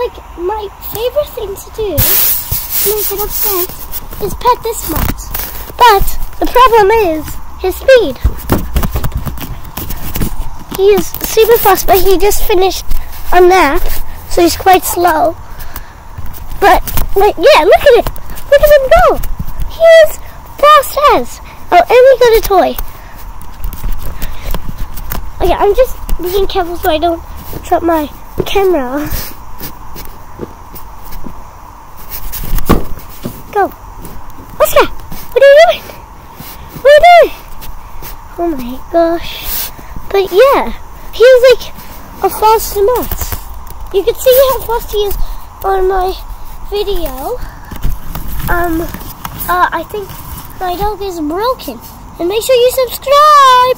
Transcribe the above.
like my favorite thing to do make it upset is pet this mouse. But the problem is his speed. He is super fast, but he just finished a nap, so he's quite slow. But, but yeah, look at it. Look at him go. He is fast as. Oh, and we got a toy. Okay, I'm just being careful so I don't drop my camera. Go. That? What are you doing? What are you doing? Oh my gosh. But yeah, he's like a fast mouse. You can see how fast he is on my video. Um, uh, I think my dog is broken. And make sure you subscribe.